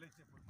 లేచి చెప్పండి